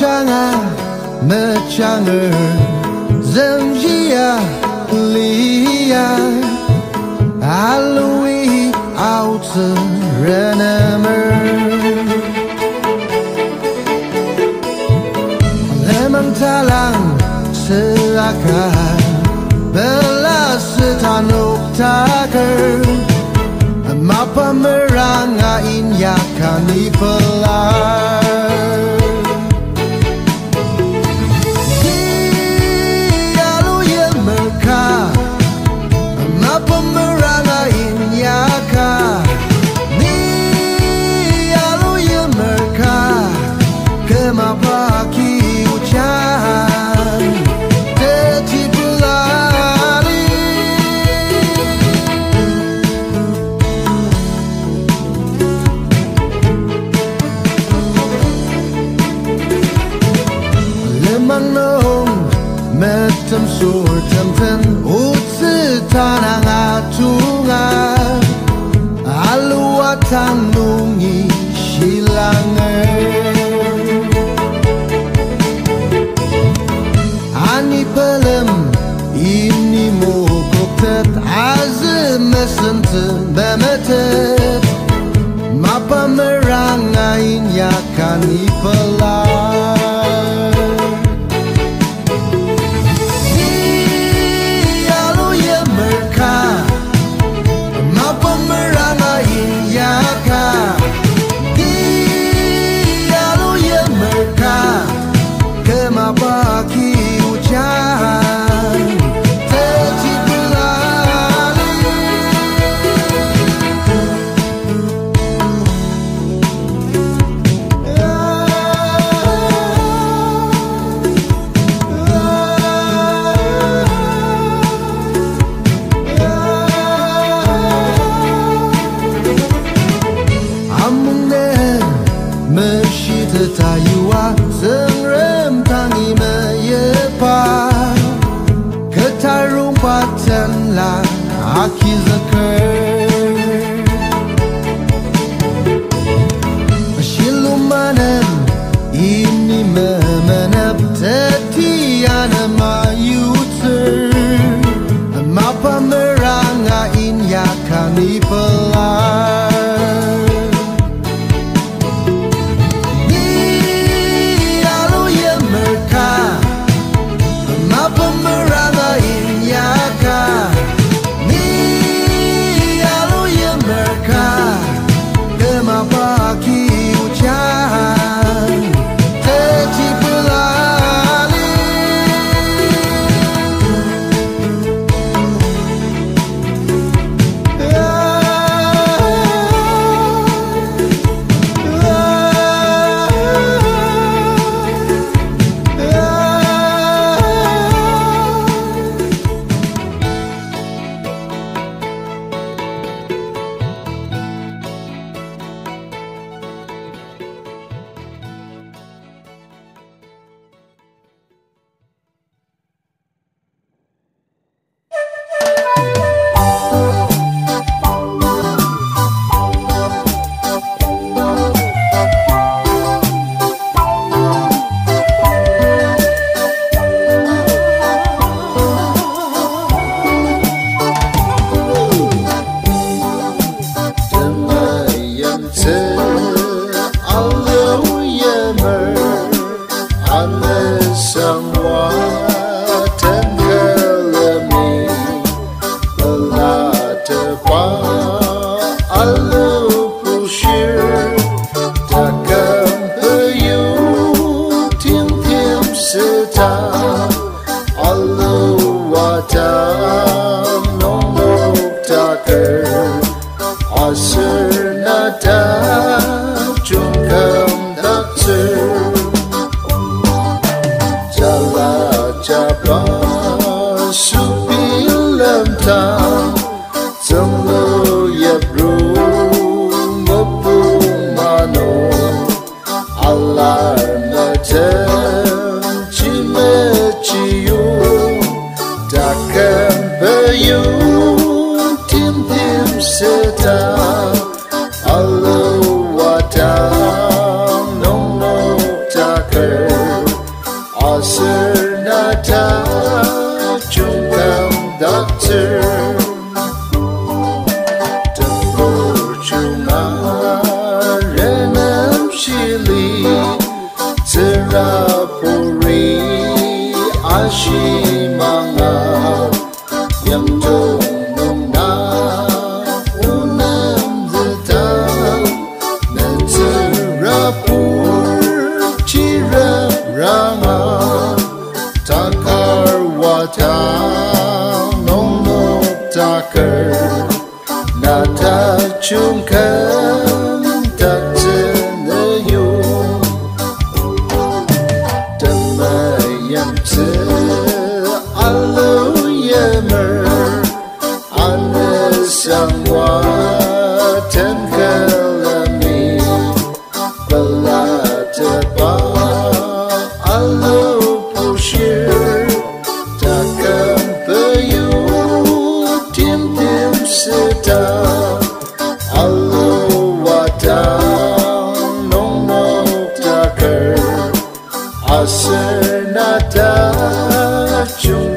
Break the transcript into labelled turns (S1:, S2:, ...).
S1: Meczana, meczany Zemżija, lija Alui, aucy, renemer Lemantalan, sylaka Bela sytanuk taker 점 숨을 틈든 우스타랑 아퉁아 알루와 탄둥이 신랑을 아니 벌레 نجا نموتك عشرنا دجون كم دجون جلا جبان ta chúng ta đã thương từng cô chung à rẽ nam chi lý zera ra puri ashi manga nhầm tôi 他默默扎根，那他冲肯不择路，怎么样子？your